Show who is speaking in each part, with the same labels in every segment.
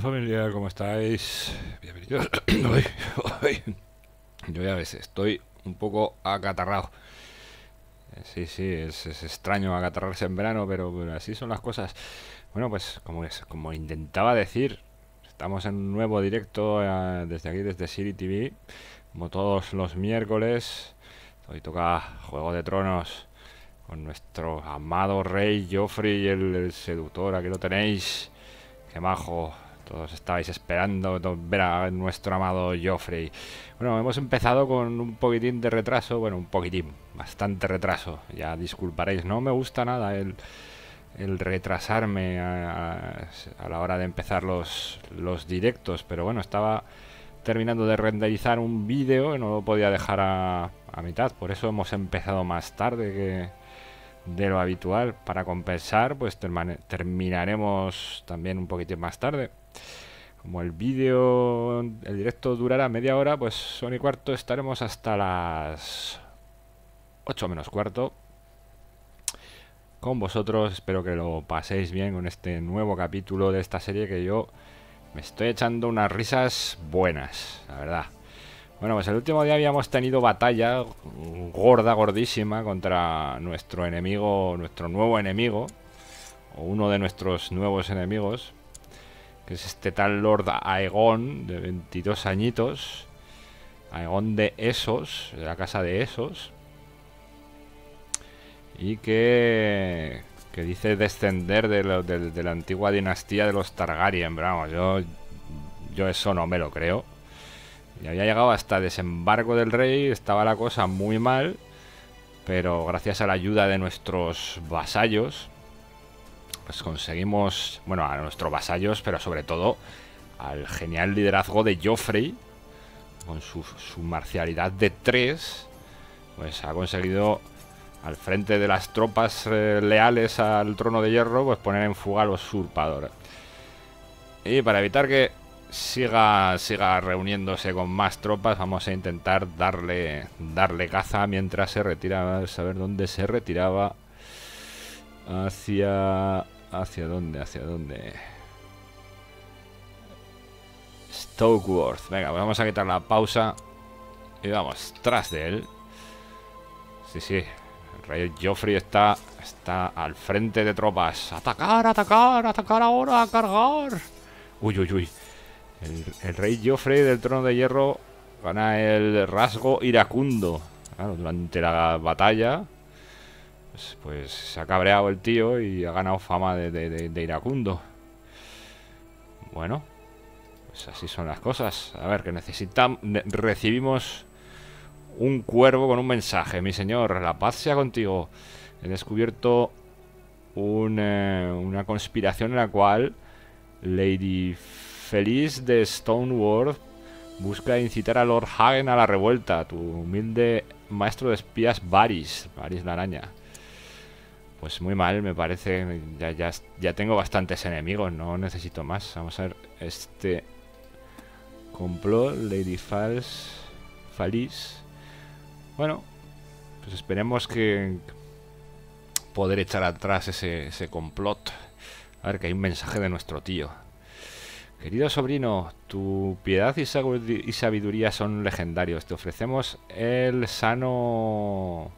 Speaker 1: familia, ¿cómo estáis? Bienvenidos. Uy. Yo ya ves, estoy un poco acatarrado. Eh, Sí, sí, es, extraño acatarrarse en verano, pero, pero así son las cosas. Bueno, pues como es, como intentaba decir, estamos en un nuevo directo eh, desde aquí, desde City TV, como todos los miércoles. Hoy toca Juego de Tronos con nuestro amado rey Joffrey, el, el seductor, aquí lo tenéis. Qué majo. Todos estabais esperando ver a nuestro amado Joffrey. Bueno, hemos empezado con un poquitín de retraso. Bueno, un poquitín, bastante retraso. Ya disculparéis, no me gusta nada el, retrasarme a la hora de empezar los, los directos. Pero bueno, estaba terminando de renderizar un vídeo y no lo podía dejar a, a mitad. Por eso hemos empezado más tarde que de lo habitual. Para compensar, pues terminaremos también un poquitín más tarde. Como el vídeo, el directo durará media hora, pues son y cuarto estaremos hasta las 8 menos cuarto con vosotros. Espero que lo paséis bien con este nuevo capítulo de esta serie que yo me estoy echando unas risas buenas, la verdad. Bueno, pues el último día habíamos tenido batalla gorda, gordísima contra nuestro enemigo, nuestro nuevo enemigo, o uno de nuestros nuevos enemigos, que es este tal Lord Aegon, de 22 añitos, Aegon de Esos, de la casa de Esos, y que, que dice descender de, lo- de la antigua dinastía de los Targaryen, vamos, yo, yo eso no me lo creo. Y había llegado hasta desembarco del rey, estaba la cosa muy mal, pero gracias a la ayuda de nuestros vasallos, pues conseguimos, bueno, a nuestros vasallos, pero sobre todo al genial liderazgo de Joffrey, con su, su marcialidad de 3, pues ha conseguido al frente de las tropas eh, leales al trono de hierro, pues poner en fuga al usurpador. Y para evitar que siga, siga reuniéndose con más tropas, vamos a intentar darle, darle caza mientras se retira, a saber dónde se retiraba. Hacia... ¿Hacia dónde? ¿Hacia dónde? Stokeworth. Venga, pues vamos a quitar la pausa. Y vamos, tras de él. Sí, sí. El rey Joffrey está, está al frente de tropas. ¡Atacar, atacar, atacar ahora, a cargar! Uy, uy, uy. El, rey Joffrey del trono de hierro gana el rasgo iracundo. Claro, durante la batalla, pues, pues se ha cabreado el tío y ha ganado fama de, iracundo. Bueno, pues así son las cosas. A ver, que necesitamos. Recibimos un cuervo con un mensaje. Mi señor, la paz sea contigo. He descubierto eh, una conspiración en la cual Lady Feliz de Stoneworth busca incitar a Lord Hagen a la revuelta. Tu humilde maestro de espías, Varys. Varys la araña. Pues muy mal, me parece. Ya, ya, ya tengo bastantes enemigos, no necesito más. Vamos a ver este complot. Lady Fals. Falis. Bueno, pues esperemos que poder echar atrás ese, ese complot. A ver, que hay un mensaje de nuestro tío. Querido sobrino, tu piedad y sabidu- y sabiduría son legendarios. Te ofrecemos el sano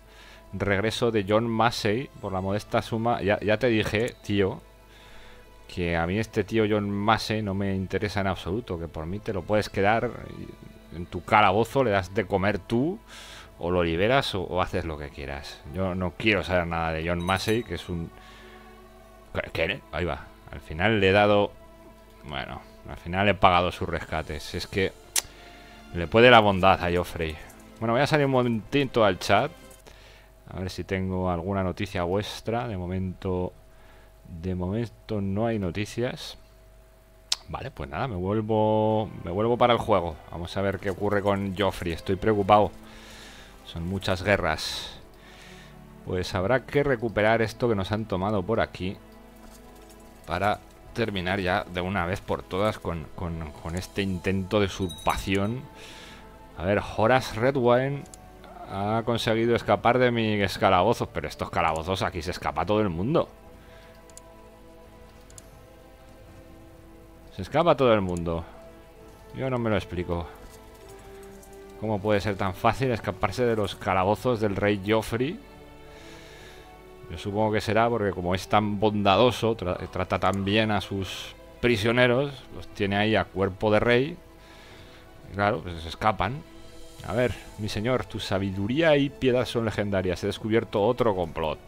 Speaker 1: regreso de John Massey por la modesta suma. Ya, te dije, tío, que a mí este tío John Massey no me interesa en absoluto. Que por mí te lo puedes quedar en tu calabozo, le das de comer tú, o lo liberas o, haces lo que quieras. Yo no quiero saber nada de John Massey, que es un. ¿Qué- ¿Qué? Ahí va. Al final le he dado. Bueno, al final he pagado sus rescates. Es que le puede la bondad a Joffrey. Bueno, voy a salir un momentito al chat. A ver si tengo alguna noticia vuestra. De momento. De momento no hay noticias. Vale, pues nada, me vuelvo. Me vuelvo para el juego. Vamos a ver qué ocurre con Joffrey. Estoy preocupado. Son muchas guerras. Pues habrá que recuperar esto que nos han tomado por aquí. Para terminar ya de una vez por todas con, con- este intento de usurpación. A ver, Horace Redwine ha conseguido escapar de mis calabozos. Pero estos calabozos aquí se escapa todo el mundo. Se escapa todo el mundo. Yo no me lo explico. ¿Cómo puede ser tan fácil escaparse de los calabozos del rey Joffrey? Yo supongo que será porque como es tan bondadoso, trata tan bien a sus prisioneros, los tiene ahí a cuerpo de rey. claro, pues se escapan. A ver, mi señor, tu sabiduría y piedad son legendarias. He descubierto otro complot.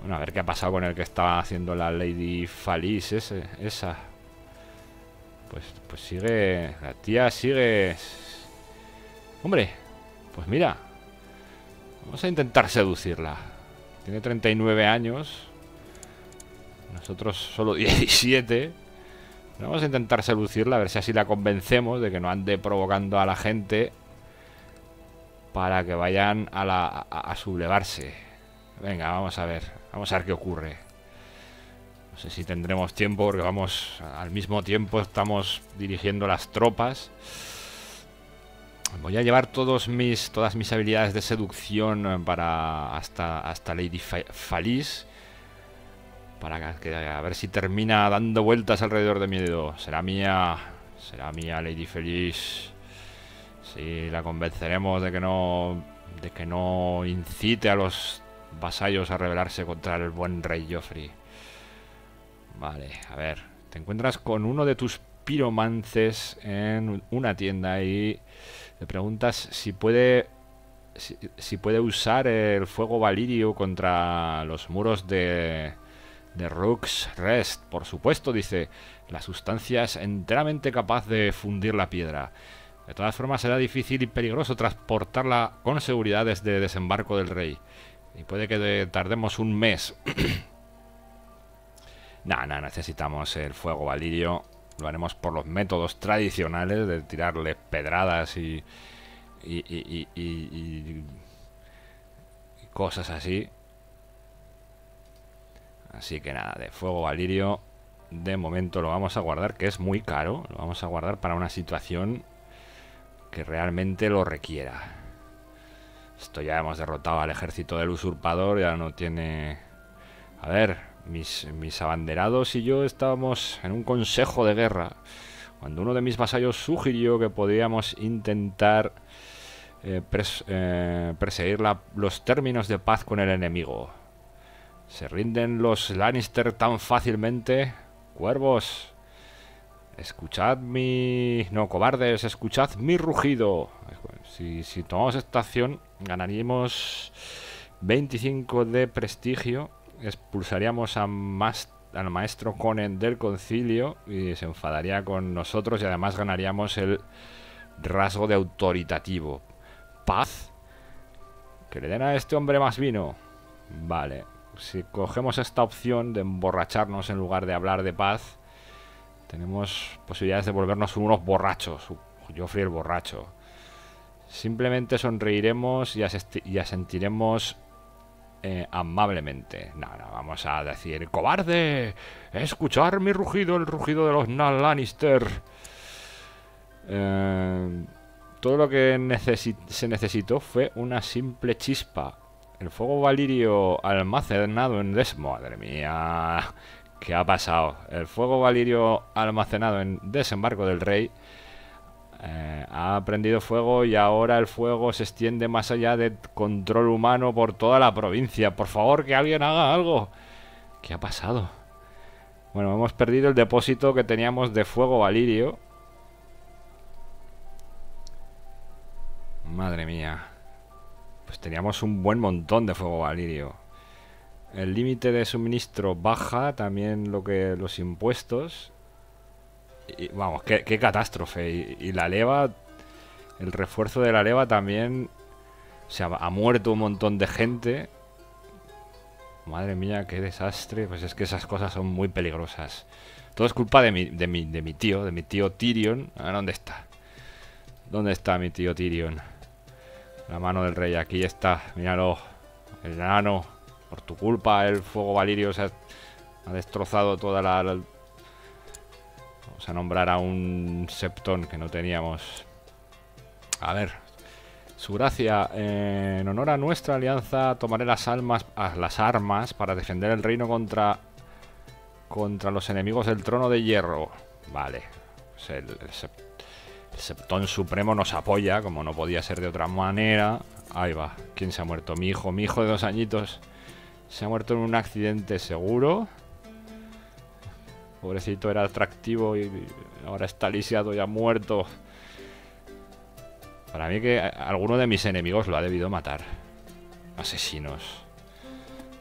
Speaker 1: Bueno, a ver qué ha pasado con el que estaba haciendo la Lady Falis ese, esa. Pues, pues sigue... La tía sigue... Hombre, pues mira. Vamos a intentar seducirla. Tiene 39 años. Nosotros solo 17. Vamos a intentar seducirla, a ver si así la convencemos de que no ande provocando a la gente para que vayan a, la, a sublevarse. Venga, vamos a ver. Vamos a ver qué ocurre. No sé si tendremos tiempo porque vamos al mismo tiempo estamos dirigiendo las tropas. Voy a llevar todos mis, todas mis habilidades de seducción para hasta, hasta Lady Falis. Para que, a ver si termina dando vueltas alrededor de mi dedo. Será mía. Será mía Lady Feliz. Si la convenceremos de que no. De que no incite a los vasallos a rebelarse contra el buen rey Joffrey. Vale, a ver. Te encuentras con uno de tus piromances en una tienda y le preguntas si puede si, puede usar el fuego valirio contra los muros de de Rook's Rest. Por supuesto, dice, la sustancia es enteramente capaz de fundir la piedra. De todas formas, será difícil y peligroso transportarla con seguridad desde el desembarco del rey. Y puede que tardemos un mes. no, no, necesitamos el fuego valirio. Lo haremos por los métodos tradicionales de tirarle pedradas y, y, y, y cosas así. Así que nada, de fuego valirio de momento lo vamos a guardar, que es muy caro. Lo vamos a guardar para una situación que realmente lo requiera. Esto ya hemos derrotado al ejército del usurpador, ya no tiene... A ver, mis, abanderados y yo estábamos en un consejo de guerra, cuando uno de mis vasallos sugirió que podíamos intentar eh, eh, perseguir los términos de paz con el enemigo. ¿Se rinden los Lannister tan fácilmente? Cuervos, escuchad mi... No, cobardes, escuchad mi rugido. Si, si tomamos esta acción, ganaríamos 25 de prestigio, expulsaríamos a más, al maestro Conen del concilio y se enfadaría con nosotros y además ganaríamos el rasgo de autoritativo. Paz. Que le den a este hombre más vino. Vale. Si cogemos esta opción de emborracharnos en lugar de hablar de paz, tenemos posibilidades de volvernos unos borrachos. Joffrey el borracho. Simplemente sonreiremos y, asentiremos eh, amablemente. No, no, vamos a decir, cobarde, escuchar mi rugido, el rugido de los Lannister. Eh, todo lo que se necesitó fue una simple chispa. El fuego valirio almacenado en des... Madre mía, ¿qué ha pasado? El fuego valirio almacenado en desembarco del rey eh, ha prendido fuego y ahora el fuego se extiende más allá del control humano por toda la provincia. Por favor, que alguien haga algo. ¿Qué ha pasado? Bueno, hemos perdido el depósito que teníamos de fuego valirio. Madre mía. Pues teníamos un buen montón de fuego valirio. El límite de suministro baja, también lo que los impuestos vamos, qué, catástrofe. Y, la leva, el refuerzo de la leva también. O sea, ha muerto un montón de gente. Madre mía, qué desastre. Pues es que esas cosas son muy peligrosas. Todo es culpa de mi, de mi, de mi tío, de mi tío Tyrion. A ver, ¿dónde está? ¿Dónde está mi tío Tyrion? La mano del rey, aquí está. Míralo. El enano. Por tu culpa, el fuego valirio se ha, destrozado toda la Vamos a nombrar a un Septón que no teníamos. A ver. Su gracia, eh, en honor a nuestra alianza, tomaré las, almas, las armas para defender el reino contra contra los enemigos del trono de hierro. Vale. Pues el, el Septón Supremo nos apoya, como no podía ser de otra manera. Ahí va. ¿Quién se ha muerto? Mi hijo. Mi hijo de dos añitos. Se ha muerto en un accidente seguro. Pobrecito era atractivo y ahora está lisiado y ha muerto. Para mí que alguno de mis enemigos lo ha debido matar. Asesinos.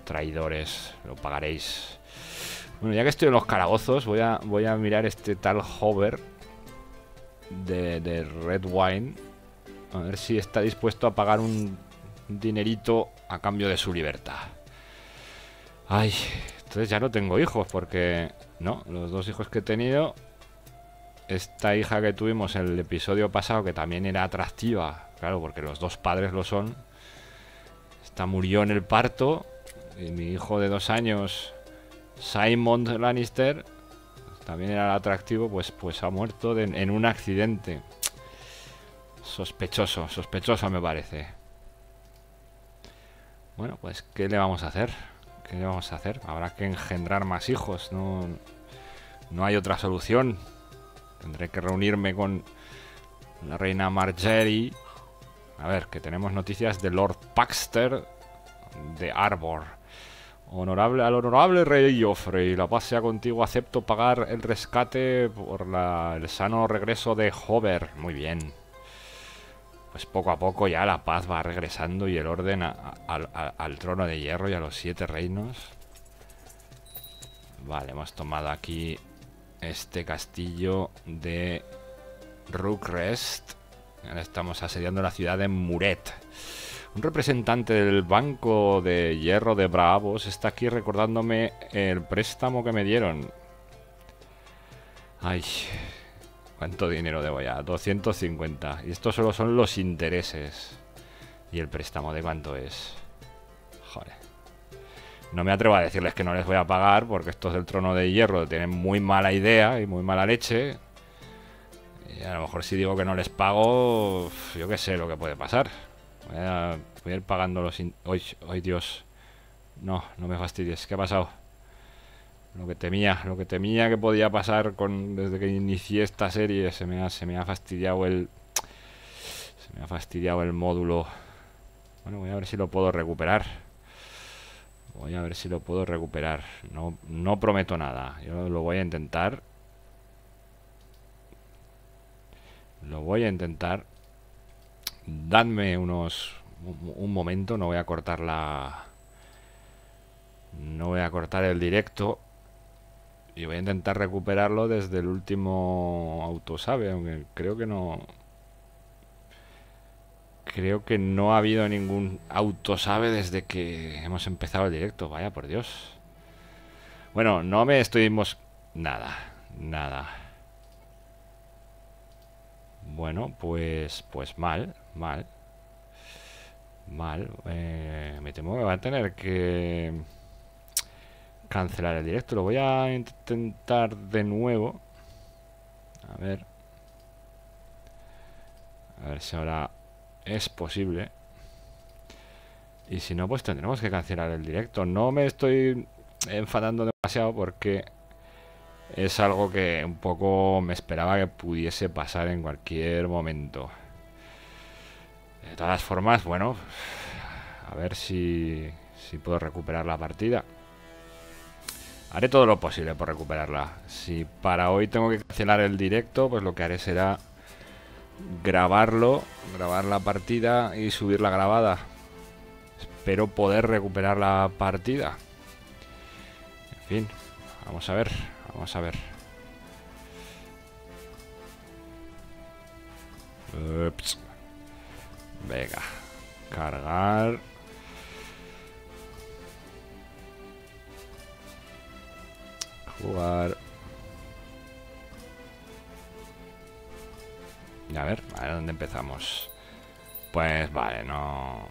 Speaker 1: Traidores. Lo pagaréis. Bueno, ya que estoy en los calabozos, voy a, voy a mirar este tal Hover de, de Red Wine. A ver si está dispuesto a pagar un dinerito a cambio de su libertad. Ay, entonces ya no tengo hijos porque... No, los dos hijos que he tenido... Esta hija que tuvimos en el episodio pasado, que también era atractiva, claro, porque los dos padres lo son. Esta murió en el parto. Y mi hijo de dos años, Simon Lannister, también era atractivo, pues, pues ha muerto en un accidente. Sospechoso, sospechoso me parece. Bueno, pues, ¿qué le vamos a hacer? ¿Qué vamos a hacer? Habrá que engendrar más hijos. No, no hay otra solución. Tendré que reunirme con la reina Margery. A ver, que tenemos noticias de Lord Paxter de Arbor. Honorable, al honorable rey Joffrey, la paz sea contigo, acepto pagar el rescate por el sano regreso de Hover. Muy bien. Pues poco a poco ya la paz va regresando y el orden al trono de hierro y a los siete reinos. Vale, hemos tomado aquí este castillo de Rookrest. Ahora estamos asediando la ciudad de Muret. Un representante del Banco de Hierro de Bravos está aquí recordándome el préstamo que me dieron. Ay, ¿Cuánto dinero debo ya? 250. Y estos solo son los intereses. ¿Y el préstamo de cuánto es? Joder. No me atrevo a decirles que no les voy a pagar porque estos del trono de hierro tienen muy mala idea y muy mala leche. Y a lo mejor si digo que no les pago, yo qué sé lo que puede pasar. Voy a, ir pagando los... ¡Ay, Dios! No, no me fastidies. ¿Qué ha pasado? Lo que temía, lo que temía que podía pasar con desde que inicié esta serie, se me ha, se me ha fastidiado el se me ha fastidiado el módulo. Bueno, voy a ver si lo puedo recuperar. Voy a ver si lo puedo recuperar. No, no prometo nada. Yo lo voy a intentar. Lo voy a intentar. Dadme unos un momento, no voy a cortar la no voy a cortar el directo y voy a intentar recuperarlo desde el último autosave, aunque creo que no... Creo que no ha habido ningún autosave desde que hemos empezado el directo. Vaya, por Dios. Bueno, no me estuvimos... Nada, nada. Bueno, pues, pues mal, mal. Mal. Eh, me temo que va a tener que cancelar el directo. Lo voy a intentar de nuevo. A ver. A ver si ahora es posible. Y si no, pues tendremos que cancelar el directo. No me estoy enfadando demasiado porque es algo que un poco me esperaba que pudiese pasar en cualquier momento. De todas formas, bueno, a ver si, si puedo recuperar la partida. Haré todo lo posible por recuperarla. Si para hoy tengo que cancelar el directo, pues lo que haré será grabarlo, grabar la partida y subir la grabada. Espero poder recuperar la partida. En fin, vamos a ver, vamos a ver. Ups. Venga, cargar. Jugar. A ver, a ver dónde empezamos. Pues vale, no...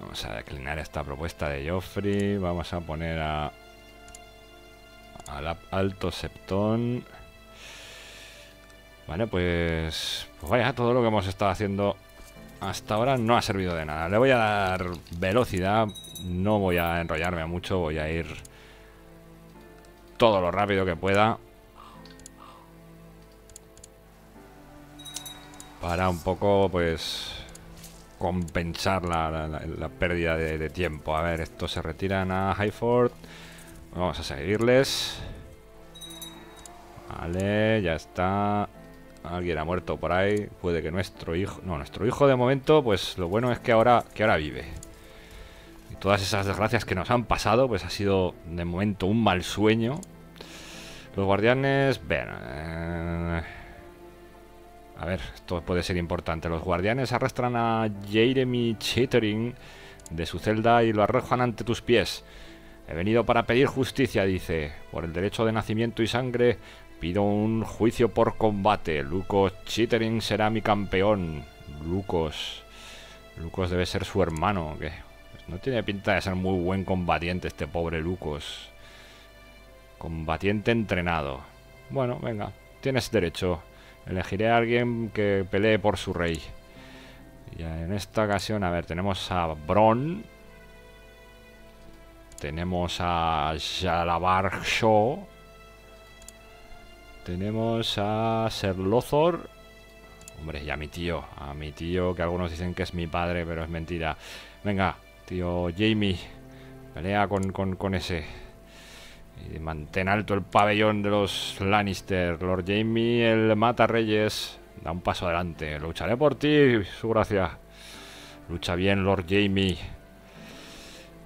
Speaker 1: Vamos a declinar esta propuesta de Joffrey. Vamos a poner a... Al alto septón. Vale, pues... Pues vaya, todo lo que hemos estado haciendo hasta ahora no ha servido de nada. Le voy a dar velocidad. No voy a enrollarme mucho. Voy a ir todo lo rápido que pueda. Para un poco, pues, compensar la, pérdida de, tiempo. A ver, estos se retiran a Highford. Vamos a seguirles. Vale, ya está. Alguien ha muerto por ahí. Puede que nuestro hijo... No, nuestro hijo de momento, pues lo bueno es que ahora, que ahora vive. Todas esas desgracias que nos han pasado, pues ha sido de momento un mal sueño. Los guardianes... Ven... Eh, a ver, esto puede ser importante. Los guardianes arrastran a Jeremy Chittering de su celda y lo arrojan ante tus pies. He venido para pedir justicia, dice. Por el derecho de nacimiento y sangre, pido un juicio por combate. Lucas Chittering será mi campeón. Lucas. Lucas debe ser su hermano. que no tiene pinta de ser muy buen combatiente este pobre Lucas. Combatiente entrenado. Bueno, venga, tienes derecho. Elegiré a alguien que pelee por su rey. Y en esta ocasión, a ver, tenemos a Bron. Tenemos a Jalabar Shaw. Tenemos a Ser Lothor. Hombre, y a mi tío. A mi tío, que algunos dicen que es mi padre, pero es mentira. Venga, tío Jamie. Pelea con, con, con ese. Y mantén alto el pabellón de los Lannister. Lord Jamie, el mata reyes. Da un paso adelante. Lucharé por ti, su gracia. Lucha bien, Lord Jamie.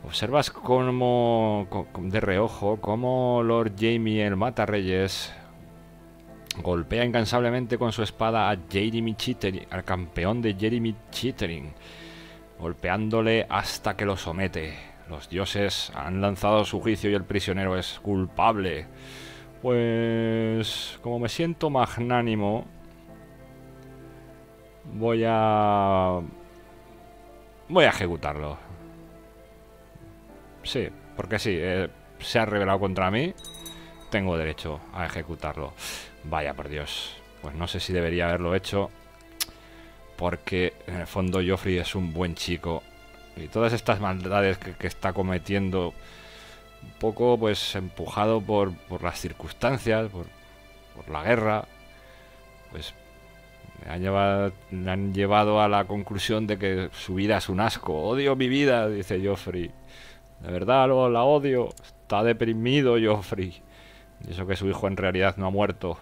Speaker 1: Observas como, de reojo, cómo Lord Jamie, el mata reyes, golpea incansablemente con su espada a Jeremy Chittering, al campeón de Jeremy Chittering, golpeándole hasta que lo somete. Los dioses han lanzado su juicio y el prisionero es culpable. Pues como me siento magnánimo, voy a... Voy a ejecutarlo. Sí, porque sí, eh, se ha revelado contra mí. Tengo derecho a ejecutarlo. Vaya por Dios. Pues no sé si debería haberlo hecho. Porque en el fondo Joffrey es un buen chico y todas estas maldades que, está cometiendo, un poco pues empujado por, las circunstancias, por, la guerra, pues me han, llevado, han llevado a la conclusión de que su vida es un asco. Odio mi vida, dice Joffrey. De verdad lo, la odio. Está deprimido Joffrey. Y eso que su hijo en realidad no ha muerto.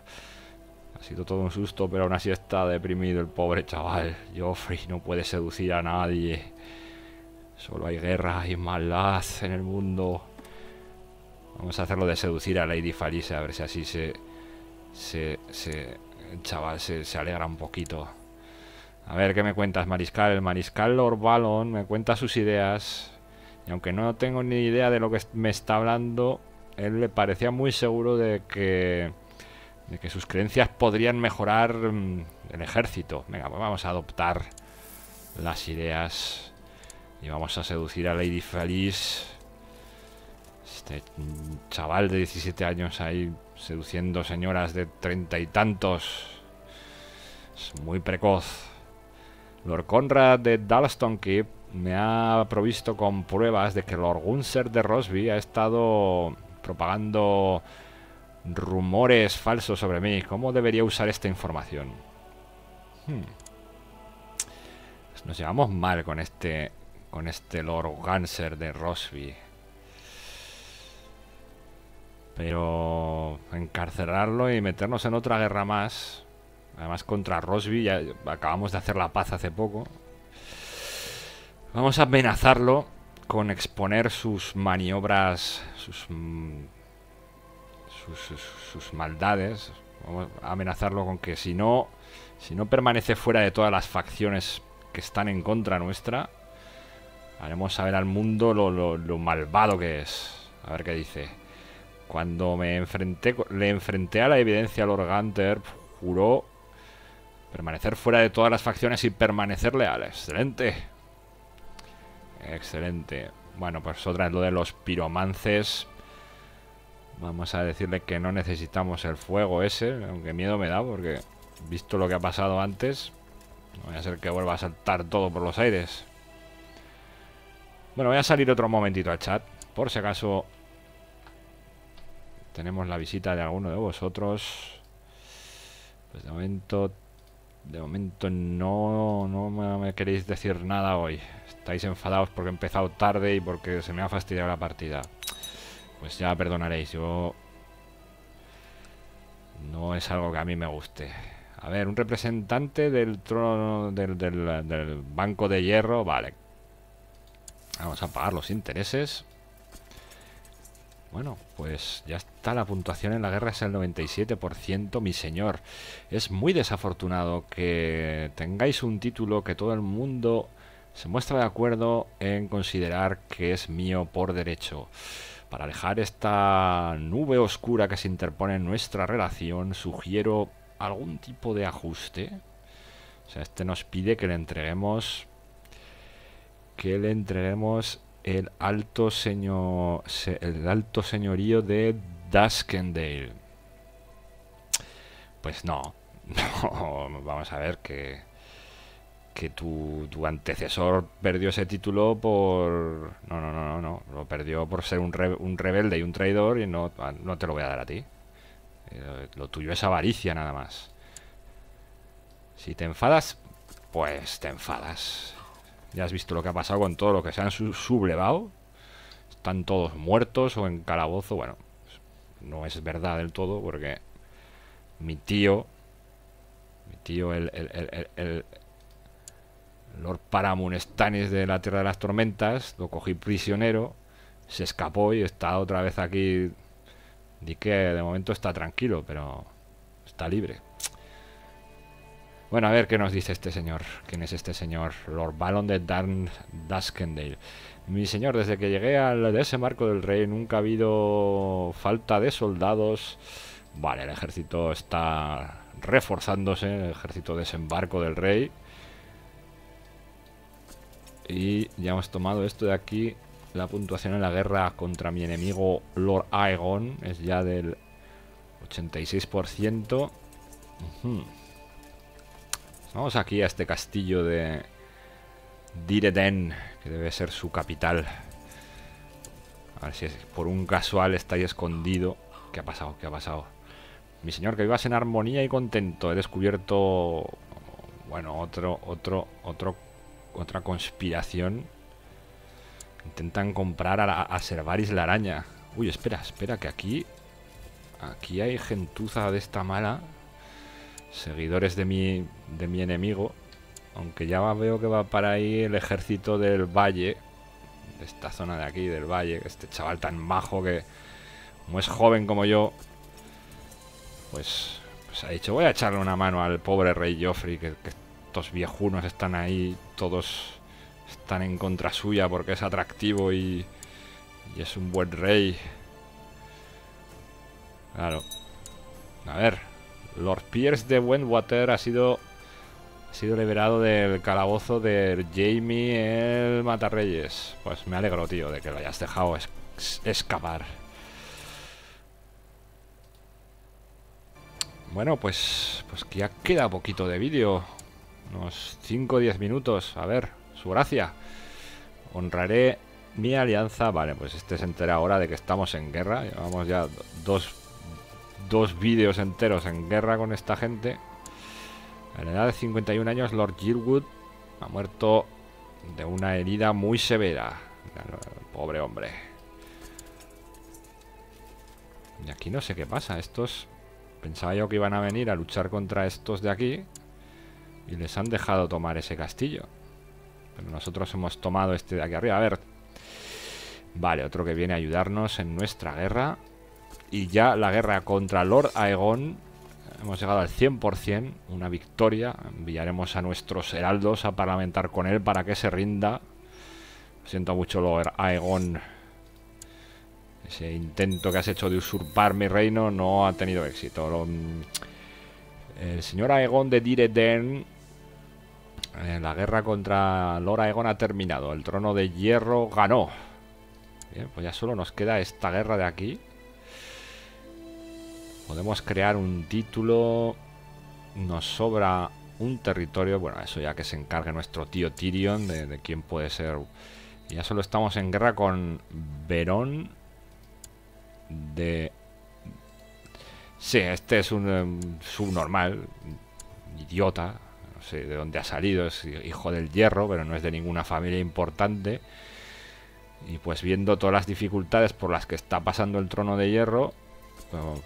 Speaker 1: Ha sido todo un susto, pero aún así está deprimido el pobre chaval. Joffrey no puede seducir a nadie. Solo hay guerra y maldad en el mundo. Vamos a hacerlo de seducir a Lady Falisa, a ver si así se... se, se el chaval se, se, alegra un poquito. A ver, ¿qué me cuentas, Mariscal? El Mariscal Lord Balon me cuenta sus ideas. Y aunque no tengo ni idea de lo que me está hablando, él le parecía muy seguro de que... De que sus creencias podrían mejorar mm, el ejército. Venga, pues vamos a adoptar las ideas y vamos a seducir a Lady Feliz. Este chaval de 17 años ahí seduciendo señoras de treinta y tantos. Es muy precoz. Lord Conrad de Dalston Keep me ha provisto con pruebas de que Lord Gunser de Rosby ha estado propagando rumores falsos sobre mí. ¿Cómo debería usar esta información? Hmm. Nos llevamos mal con este con este Lord Ganser de Rosby. Pero encarcelarlo y meternos en otra guerra más, además contra Rosby, ya acabamos de hacer la paz hace poco. Vamos a amenazarlo con exponer sus maniobras, sus, sus, maldades. Vamos a amenazarlo con que si no, si no permanece fuera de todas las facciones que están en contra nuestra, Haremos saber al mundo lo, malvado que es. A ver qué dice. Cuando me enfrenté, le enfrenté a la evidencia, Lord Gunter juró permanecer fuera de todas las facciones y permanecer leal. Excelente. Excelente. Bueno, pues otra es lo de los piromances. Vamos a decirle que no necesitamos el fuego ese, aunque miedo me da porque, visto lo que ha pasado antes, no voy a ser que vuelva a saltar todo por los aires. Bueno, voy a salir otro momentito al chat. Por si acaso tenemos la visita de alguno de vosotros. Pues de momento... De momento no, no me queréis decir nada hoy. Estáis enfadados porque he empezado tarde y porque se me ha fastidiado la partida. Pues ya perdonaréis, yo... No es algo que a mí me guste. A ver, un representante del trono del, del, banco de hierro. Vale. Vamos a pagar los intereses. Bueno, pues ya está la puntuación en la guerra es el 97%, mi señor. Es muy desafortunado que tengáis un título que todo el mundo se muestra de acuerdo en considerar que es mío por derecho. Para alejar esta nube oscura que se interpone en nuestra relación, sugiero algún tipo de ajuste. O sea, este nos pide que le entreguemos que le entreguemos el alto señor el alto señorío de Duskendale. Pues no, no, vamos a ver que que tu, tu, antecesor perdió ese título por... No, no, no, no, no. Lo perdió por ser un, un rebelde y un traidor y no, no te lo voy a dar a ti. Eh, lo tuyo es avaricia nada más. Si te enfadas, pues te enfadas. Ya has visto lo que ha pasado con todo lo que se han sublevado. Están todos muertos o en calabozo. Bueno, no es verdad del todo porque mi tío, mi tío, el, Lord Paramun Stannis de la Tierra de las Tormentas, lo cogí prisionero, se escapó y está otra vez aquí Di que de momento está tranquilo, pero está libre. Bueno, a ver qué nos dice este señor. ¿Quién es este señor? Lord Balon de Darn Duskendale. Mi señor, desde que llegué al desembarco del rey nunca ha habido falta de soldados. Vale, el ejército está reforzándose, el ejército de desembarco del rey. Y ya hemos tomado esto de aquí la puntuación en la guerra contra mi enemigo Lord Aegon es ya del 86%. Vamos aquí a este castillo de Direden, que debe ser su capital. A ver si es, por un casual está ahí escondido. ¿Qué ha pasado? ¿Qué ha pasado? Mi señor, que vivas en armonía y contento. He descubierto, bueno, otro, otro, otro, otra conspiración Intentan comprar a, a Servaris la araña. Uy, espera, espera, que aquí... Aquí hay gentuza de esta mala. Seguidores de mi, de mi enemigo. Aunque ya veo que va para ahí el ejército del valle. De esta zona de aquí, del valle. Este chaval tan majo que... Como es joven como yo... Pues... Pues ha dicho, voy a echarle una mano al pobre rey Joffrey. que estos viejunos están ahí todos están en contra suya porque es atractivo y, y es un buen rey. Claro. A ver, Lord Pierce de Wentwater ha sido ha sido liberado del calabozo de Jamie el Matarreyes. Pues me alegro, tío, de que lo hayas dejado escapar. Bueno, pues, pues que ya queda poquito de vídeo. Unos 5 o 10 minutos. A ver, su gracia. Honraré mi alianza. Vale, pues este se entera ahora de que estamos en guerra. Llevamos ya dos, dos vídeos enteros en guerra con esta gente. A la edad de 51 años, Lord Gilwood ha muerto de una herida muy severa. Pobre hombre. Y aquí no sé qué pasa. Estos... Pensaba yo que iban a venir a luchar contra estos de aquí. Y les han dejado tomar ese castillo. Pero nosotros hemos tomado este de aquí arriba. A ver. Vale, otro que viene a ayudarnos en nuestra guerra. Y ya la guerra contra Lord Aegon. Hemos llegado al 100%. Una victoria. Enviaremos a nuestros heraldos a parlamentar con él para que se rinda. Siento mucho Lord Aegon. Ese intento que has hecho de usurpar mi reino no ha tenido éxito. El señor Aegon de Direden eh, la guerra contra Lord Aegon ha terminado. El trono de hierro ganó. Bien, pues ya solo nos queda esta guerra de aquí. Podemos crear un título. Nos sobra un territorio. Bueno, eso ya que se encargue nuestro tío Tyrion de, quién puede ser. ya solo estamos en guerra con Verón de Sí, este es un em, subnormal, idiota, sé de dónde ha salido, es hijo del hierro, pero no es de ninguna familia importante. Y pues viendo todas las dificultades por las que está pasando el trono de hierro,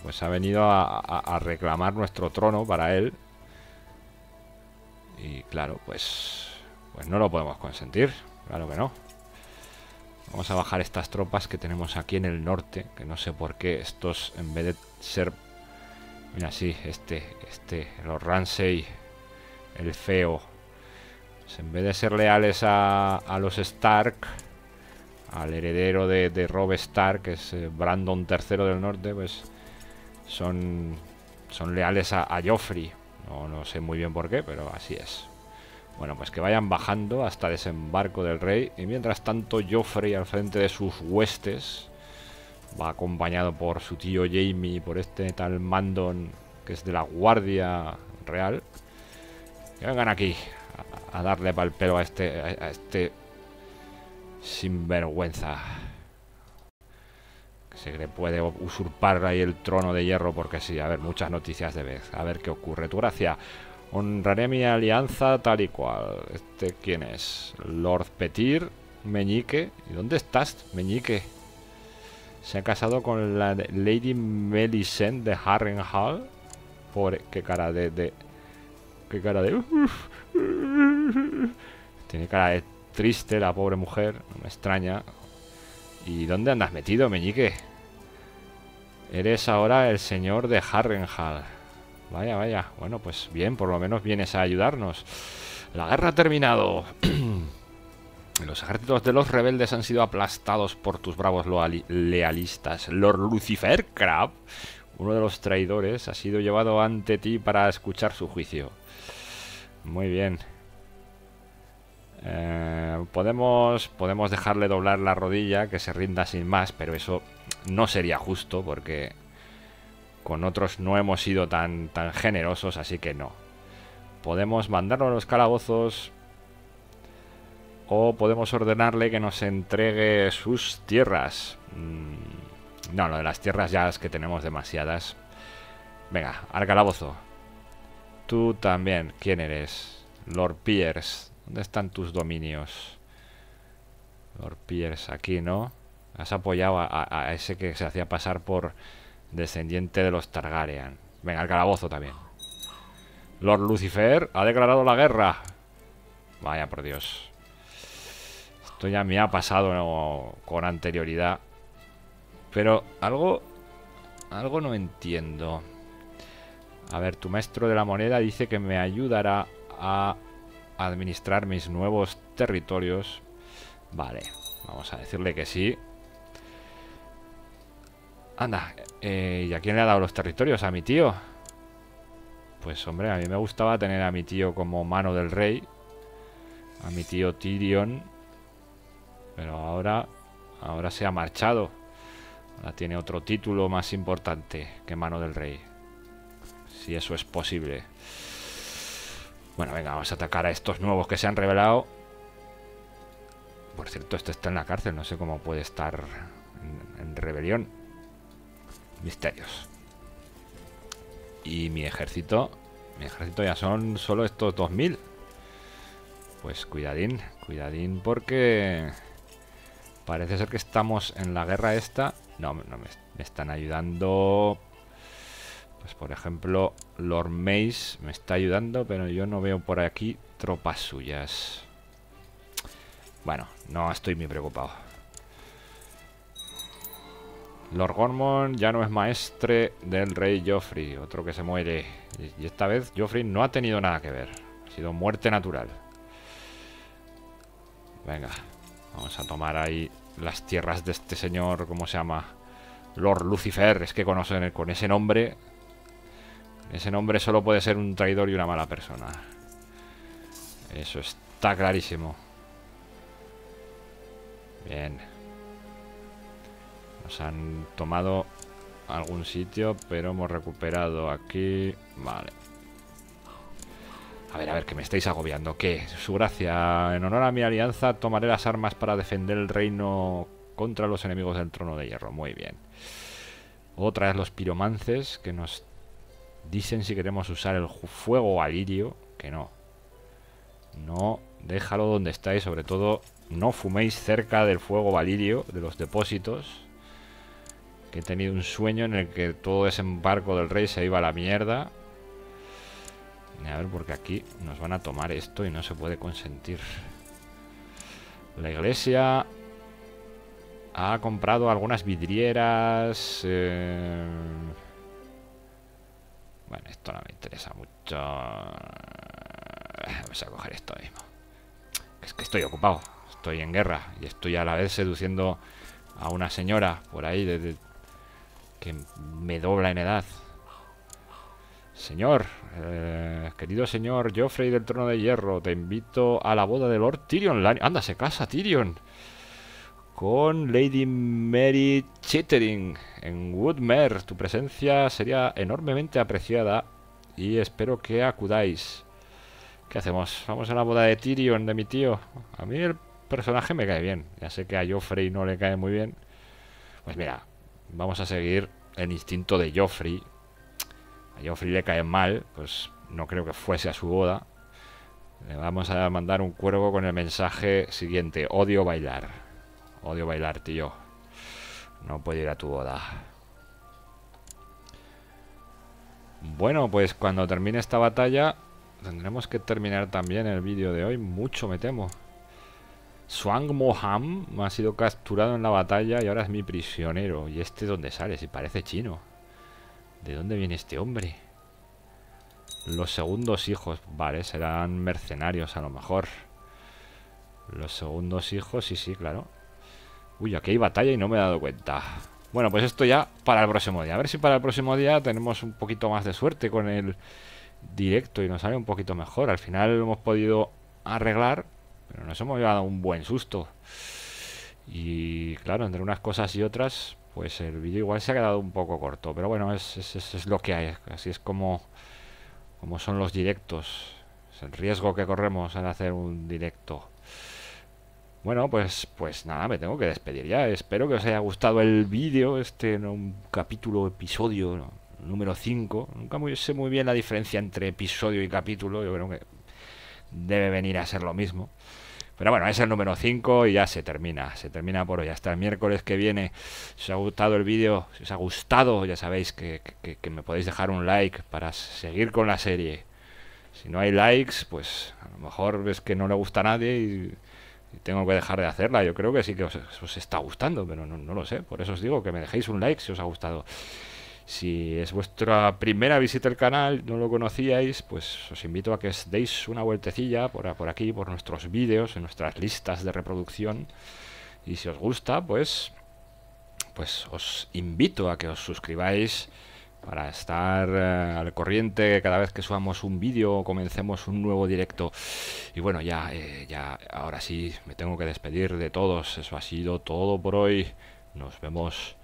Speaker 1: pues ha venido a, reclamar nuestro trono para él. Y claro, pues, pues no lo podemos consentir, claro que no. Vamos a bajar estas tropas que tenemos aquí en el norte, que no sé por qué estos en vez de ser Mira, sí, este, este, los Ramsey, el feo. Pues en vez de ser leales a, los Stark, al heredero de, de Rob Stark, que es eh, Brandon III del Norte, pues son, son leales a, a Joffrey. No, no sé muy bien por qué, pero así es. Bueno, pues que vayan bajando hasta desembarco del rey. Y mientras tanto, Joffrey al frente de sus huestes Va acompañado por su tío Jamie, por este tal Mandon, que es de la Guardia Real. Que vengan aquí a, darle pal pelo a este, a, este sinvergüenza. Que se le puede usurpar ahí el trono de hierro porque sí. A ver, muchas noticias de vez. A ver qué ocurre. Tu gracia. Honraré mi alianza tal y cual. ¿Este quién es? Lord Petir, Meñique. ¿Y dónde estás, Meñique? Se ha casado con la Lady Melisent de Harrenhal. Por qué cara de qué cara de Tiene cara de triste la pobre mujer, me extraña. ¿Y dónde andas metido, meñique? Eres ahora el señor de Harrenhal. Vaya, vaya. Bueno, pues bien, por lo menos vienes a ayudarnos. La guerra ha terminado. Los ejércitos de los rebeldes han sido aplastados por tus bravos lealistas. Lord Lucifer Crab, uno de los traidores, ha sido llevado ante ti para escuchar su juicio. Muy bien. Eh, podemos, podemos dejarle doblar la rodilla, que se rinda sin más, pero eso no sería justo porque con otros no hemos sido tan, tan generosos, así que no. Podemos mandarlo a los calabozos, o podemos ordenarle que nos entregue sus tierras. Mm, no, lo de las tierras ya es que tenemos demasiadas. Venga, al calabozo. Tú también. ¿Quién eres? Lord Pierce. ¿Dónde están tus dominios? Lord Pierce, aquí, ¿no? Has apoyado a, ese que se hacía pasar por descendiente de los Targaryen. Venga, al calabozo también. Lord Lucifer ha declarado la guerra. Vaya por Dios. Esto ya me ha pasado con anterioridad. Pero algo... Algo no entiendo. A ver, tu maestro de la moneda dice que me ayudará a administrar mis nuevos territorios. Vale, vamos a decirle que sí. Anda, eh, ¿y a quién le ha dado los territorios? ¿A mi tío? Pues hombre, a mí me gustaba tener a mi tío como mano del rey. A mi tío Tyrion. Pero ahora, ahora se ha marchado. Tiene otro título más importante que Mano del Rey. Si eso es posible. Bueno, venga, vamos a atacar a estos nuevos que se han revelado. Por cierto, este está en la cárcel. No sé cómo puede estar en, en rebelión. Misterios. Y mi ejército... Mi ejército ya son solo estos 2000. Pues cuidadín, cuidadín porque... Parece ser que estamos en la guerra esta. No, no me, están ayudando. Pues por ejemplo, Lord Mace me está ayudando, pero yo no veo por aquí tropas suyas. Bueno, no estoy muy preocupado. Lord Gormon ya no es maestre del rey Joffrey, otro que se muere. Y esta vez Joffrey no ha tenido nada que ver. Ha sido muerte natural. Venga, Vamos a tomar ahí las tierras de este señor, ¿cómo se llama? Lord Lucifer, es que conocen con ese nombre. Ese nombre solo puede ser un traidor y una mala persona. Eso está clarísimo. Bien. Nos han tomado algún sitio, pero hemos recuperado aquí. Vale. A ver, a ver, que me estáis agobiando. ¿Qué? Su gracia. En honor a mi alianza, tomaré las armas para defender el reino contra los enemigos del trono de hierro. Muy bien. Otra vez los piromances que nos dicen si queremos usar el fuego alirio. Que no. No, déjalo donde está y sobre todo no fuméis cerca del fuego valirio, de los depósitos. Que he tenido un sueño en el que todo desembarco del rey se iba a la mierda. A ver, porque aquí nos van a tomar esto y no se puede consentir. La iglesia ha comprado algunas vidrieras. Eh, bueno, esto no me interesa mucho. Vamos a coger esto mismo. Es que estoy ocupado. Estoy en guerra. Y estoy a la vez seduciendo a una señora por ahí de, que me dobla en edad. Señor, eh, querido señor Joffrey del Trono de Hierro, te invito a la boda de Lord Tyrion. Anda, se casa Tyrion. Con Lady Mary Chittering en Woodmere. Tu presencia sería enormemente apreciada y espero que acudáis. ¿Qué hacemos? Vamos a la boda de Tyrion, de mi tío. A mí el personaje me cae bien. Ya sé que a Joffrey no le cae muy bien. Pues mira, vamos a seguir el instinto de Joffrey. A Joffrey le cae mal, pues no creo que fuese a su boda. Le vamos a mandar un cuervo con el mensaje siguiente. Odio bailar. Odio bailar, tío. No puedo ir a tu boda. Bueno, pues cuando termine esta batalla Tendremos que terminar también el vídeo de hoy. Mucho me temo. Swang Moham ha sido capturado en la batalla y ahora es mi prisionero. ¿Y este dónde sale? Si parece chino. ¿De dónde viene este hombre? Los segundos hijos. Vale, serán mercenarios a lo mejor. Los segundos hijos, sí, sí, claro. Uy, aquí hay batalla y no me he dado cuenta. Bueno, pues esto ya para el próximo día. A ver si para el próximo día tenemos un poquito más de suerte con el directo y nos sale un poquito mejor. Al final lo hemos podido arreglar, pero nos hemos llevado un buen susto. Y claro, entre unas cosas y otras, pues el vídeo igual se ha quedado un poco corto. Pero bueno, es, es, lo que hay. Así es como, como son los directos. Es el riesgo que corremos al hacer un directo. Bueno, pues, pues nada, me tengo que despedir ya. Espero que os haya gustado el vídeo, este un capítulo, episodio, número 5. Nunca muy, sé muy bien la diferencia entre episodio y capítulo. Yo creo que debe venir a ser lo mismo. Pero bueno, es el número 5 y ya se termina. Se termina por hoy. Hasta el miércoles que viene. Si os ha gustado el vídeo, si os ha gustado, ya sabéis que, me podéis dejar un like para seguir con la serie. Si no hay likes, pues a lo mejor es que no le gusta a nadie y, tengo que dejar de hacerla. Yo creo que sí que os, os está gustando, pero no, no, lo sé. Por eso os digo que me dejéis un like si os ha gustado. Si es vuestra primera visita al canal, no lo conocíais, pues os invito a que os deis una vueltecilla por, aquí, por nuestros vídeos, en nuestras listas de reproducción. Y si os gusta, pues, pues os invito a que os suscribáis para estar eh, al corriente cada vez que subamos un vídeo o comencemos un nuevo directo. Y bueno, ya, eh, ya, ahora sí, me tengo que despedir de todos. Eso ha sido todo por hoy. Nos vemos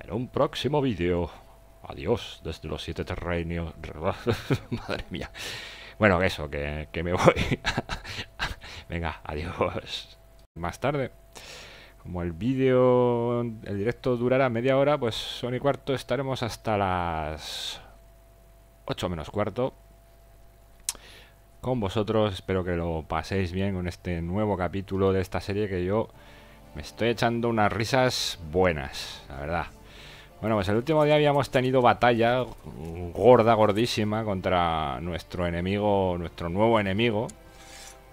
Speaker 1: en un próximo vídeo. Adiós desde los siete terrenios. Madre mía. Bueno, eso, que, me voy. Venga, adiós. Más tarde, como el vídeo, el directo durará media hora, pues son y cuarto estaremos hasta las 8 menos cuarto con vosotros. Espero que lo paséis bien con este nuevo capítulo de esta serie que yo me estoy echando unas risas buenas, la verdad. Bueno, pues el último día habíamos tenido batalla gorda, gordísima contra nuestro enemigo, nuestro nuevo enemigo,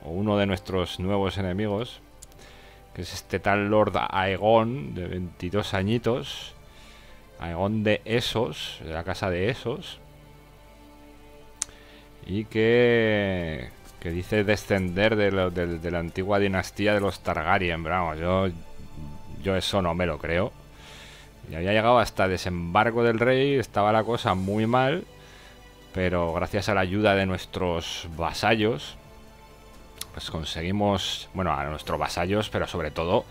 Speaker 1: o uno de nuestros nuevos enemigos, que es este tal Lord Aegon, de 22 añitos, Aegon de Esos, de la casa de Esos, y que, que dice descender de, de la antigua dinastía de los Targaryen, vamos, yo, yo eso no me lo creo. Y había llegado hasta desembarco del rey, estaba la cosa muy mal, pero gracias a la ayuda de nuestros vasallos, pues conseguimos, bueno, a nuestros vasallos, pero sobre todo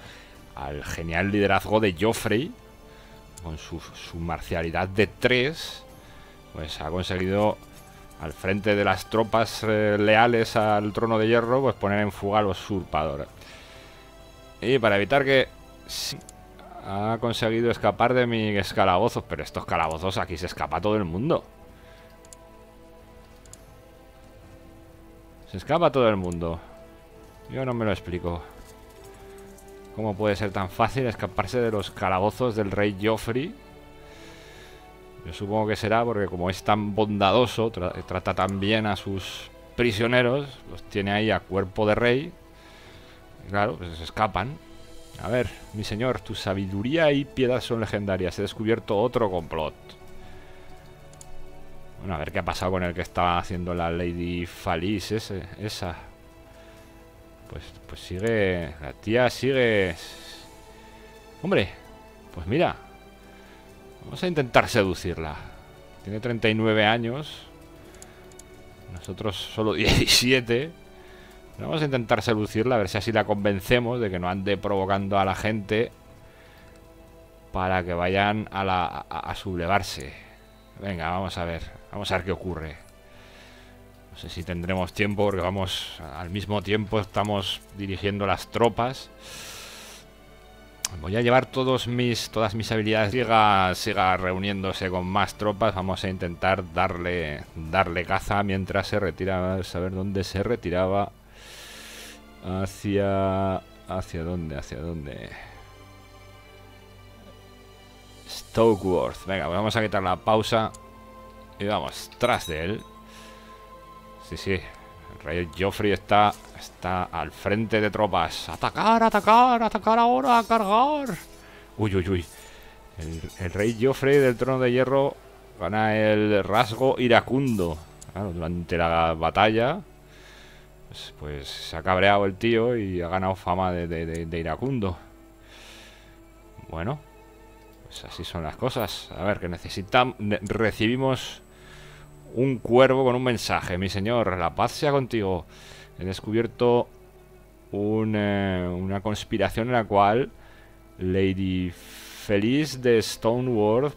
Speaker 1: al genial liderazgo de Joffrey, con su, marcialidad de tres, pues ha conseguido al frente de las tropas eh, leales al trono de hierro, pues poner en fuga a los usurpadores. Y para evitar que ha conseguido escapar de mis calabozos. Pero estos calabozos aquí se escapa todo el mundo. Se escapa todo el mundo. Yo no me lo explico. ¿Cómo puede ser tan fácil escaparse de los calabozos del rey Joffrey? Yo supongo que será porque como es tan bondadoso, trata tan bien a sus prisioneros, los tiene ahí a cuerpo de rey. claro, pues se escapan. A ver, mi señor, tu sabiduría y piedad son legendarias. He descubierto otro complot. Bueno, a ver qué ha pasado con el que estaba haciendo la Lady Falis ese, esa. Pues, pues sigue... La tía sigue... Hombre, pues mira. Vamos a intentar seducirla. Tiene 39 años. Nosotros solo 17. Vamos a intentar seducirla, a ver si así la convencemos de que no ande provocando a la gente para que vayan a, la, a sublevarse. Venga, vamos a ver. Vamos a ver qué ocurre. No sé si tendremos tiempo porque vamos al mismo tiempo estamos dirigiendo las tropas. Voy a llevar todos mis, todas mis habilidades. Siga, siga reuniéndose con más tropas. Vamos a intentar darle, darle caza mientras se retira. A saber dónde se retiraba. Hacia... ¿Hacia dónde? ¿Hacia dónde? Stokeworth. Venga, vamos a quitar la pausa. Y vamos, tras de él. Sí, sí. El rey Joffrey está, está al frente de tropas. ¡Atacar, atacar, atacar ahora, a cargar! Uy, uy, uy. El, rey Joffrey del trono de hierro gana el rasgo iracundo. durante la batalla, pues, se ha cabreado el tío y ha ganado fama de, de iracundo. Bueno, pues así son las cosas. A ver, que necesitamos... Recibimos un cuervo con un mensaje. Mi señor, la paz sea contigo. He descubierto una conspiración en la cual Lady Feliz de Stoneworth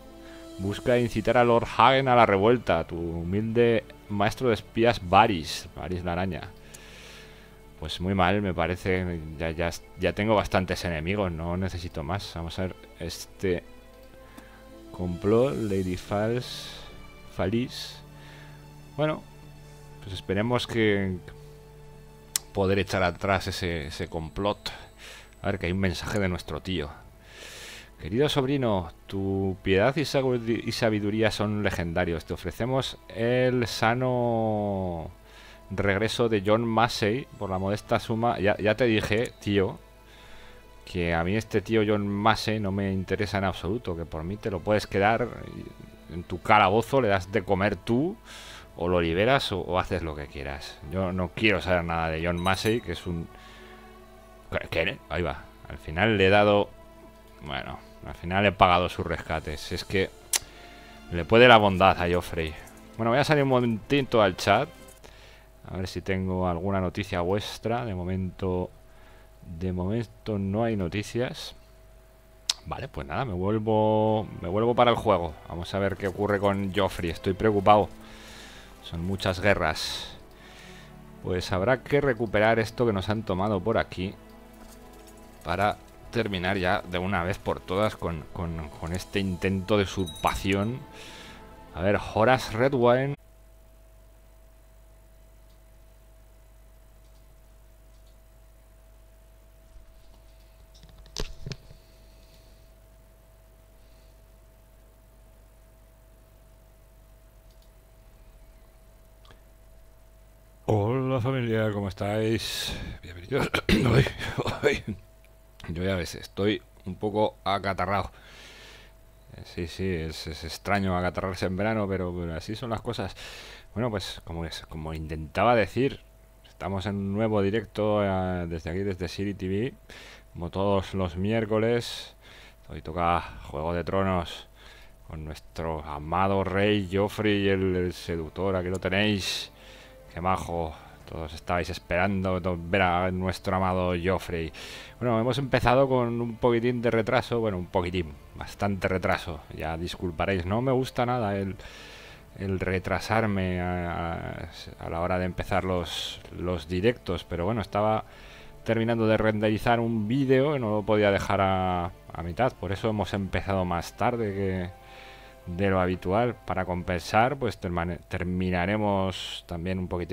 Speaker 1: busca incitar a Lord Hagen a la revuelta. Tu humilde maestro de espías Varys, Varys la araña. Pues muy mal, me parece. Ya, ya, ya tengo bastantes enemigos, no necesito más. Vamos a ver este complot. Lady Fals, Falis. Bueno, pues esperemos que poder echar atrás ese, complot. A ver, que hay un mensaje de nuestro tío. Querido sobrino, tu piedad y sabiduría son legendarios. Te ofrecemos el sano regreso de John Massey por la modesta suma. Ya, te dije, tío, que a mí este tío John Massey no me interesa en absoluto. Que por mí te lo puedes quedar en tu calabozo, le das de comer tú o lo liberas o, haces lo que quieras. Yo no quiero saber nada de John Massey, que es un... ¿Qué? Ahí va. Al final le he dado... Bueno, al final he pagado sus rescates. Es que le puede la bondad a Joffrey. Bueno, voy a salir un momentito al chat. A ver si tengo alguna noticia vuestra. De momento... De momento no hay noticias. Vale, pues nada, me vuelvo... Me vuelvo para el juego. Vamos a ver qué ocurre con Joffrey. Estoy preocupado. Son muchas guerras. Pues habrá que recuperar esto que nos han tomado por aquí. Para terminar ya de una vez por todas con, con este intento de usurpación. A ver, Horace Redwine Hola familia, ¿cómo estáis? Bienvenidos. Yo ya ves, estoy un poco acatarrado. Eh, sí, sí, es, extraño acatarrarse en verano, pero, así son las cosas. Bueno, pues como, es, como intentaba decir, estamos en un nuevo directo eh, desde aquí, desde City TV, como todos los miércoles. Hoy toca Juego de Tronos con nuestro amado rey Joffrey, el, el seductor, aquí lo tenéis. Qué majo. Todos estabais esperando ver a nuestro amado Joffrey. Bueno, hemos empezado con un poquitín de retraso. Bueno, un poquitín, bastante retraso. Ya disculparéis, no me gusta nada el, el retrasarme a, la hora de empezar los, los directos. Pero bueno, estaba terminando de renderizar un vídeo y no lo podía dejar a, a mitad. Por eso hemos empezado más tarde que de lo habitual. Para compensar, pues terminaremos también un poquito